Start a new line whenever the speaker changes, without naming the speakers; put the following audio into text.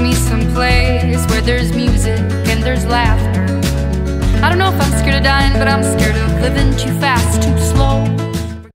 me someplace where there's music and there's laughter. I don't know if I'm scared of dying, but I'm scared of living too fast, too